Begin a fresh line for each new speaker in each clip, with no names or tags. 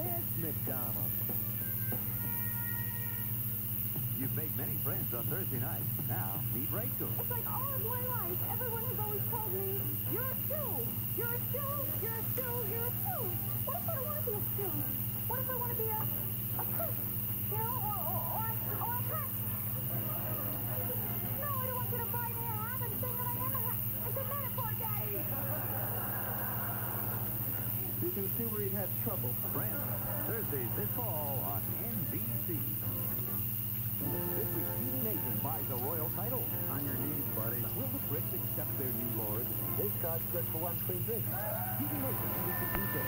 This McDonald's. You've made many friends on Thursday night. Now, meet Rachel.
It's like all of my life, everyone has always called me, a stew. You're a stew. You're a stew. What if I don't want to be a stew? What if I want to be a, a prick? You know, or, or, or, a, or a hat? No, I don't want you to buy me a hat and think that I am a hat. It's a metaphor, Daddy.
You can see where he had trouble. Friends, Thursdays this fall on NBC. This week, TV Nation buys a royal title. On your knees, buddy. Will the Brits accept their new lord? This card's good for one free drink. TV Nation, NBC Tuesday.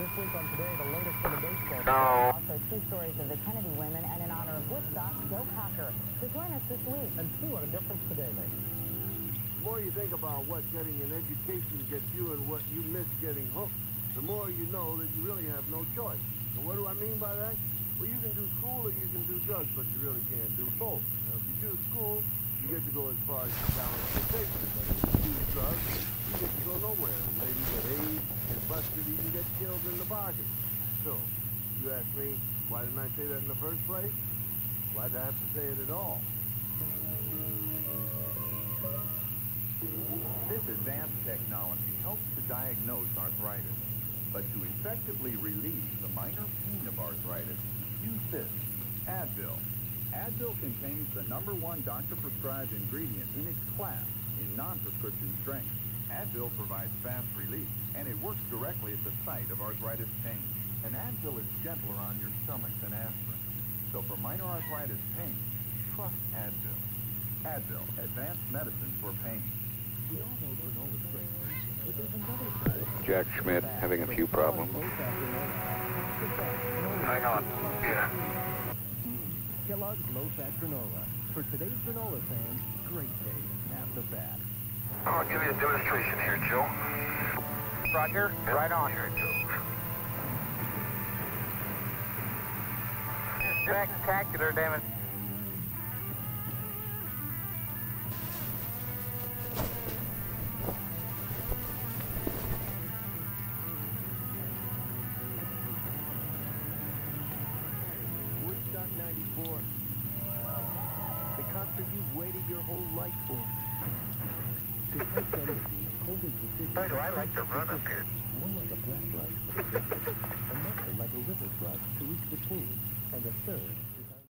This week on Today, the latest from the baseball.
No.
Also, two stories of the Kennedy women, and in honor of Woodstock, Joe Cocker. So join us this week.
And see what a difference today makes.
More you think about what getting an education gets you and what you miss getting hooked, the more you know that you really have no choice. And what do I mean by that? Well, you can do school or you can do drugs, but you really can't do both. Now, if you do school, you get to go as far as your talent can take you. If you do drugs, you get to go nowhere. And maybe get AIDS, get busted, even get killed in the bargain. So, you ask me, why didn't I say that in the first place? Why'd I have to say it at all?
This advanced technology helps to diagnose arthritis, but to effectively relieve the minor pain of arthritis, use this, Advil. Advil contains the number one doctor-prescribed ingredient in its class in non-prescription strength. Advil provides fast relief, and it works directly at the site of arthritis pain. And Advil is gentler on your stomach than aspirin. So for minor arthritis pain, trust Advil. Advil, advanced medicine for pain.
We all know granola straight, but there's another side.
Jack Schmidt having a few problems.
Hang
on. Yeah.
Kellogg's low-fat granola. For today's granola fans, great taste, half the fat.
I'll give you a demonstration here, Joe.
Roger, right on.
Here, Joe.
Spectacular demonstration.
Waited your whole life for. To take Kennedy, holding decisions.
Why do I like to run up here?
One like a the distance, another like a river flood to reach the and a third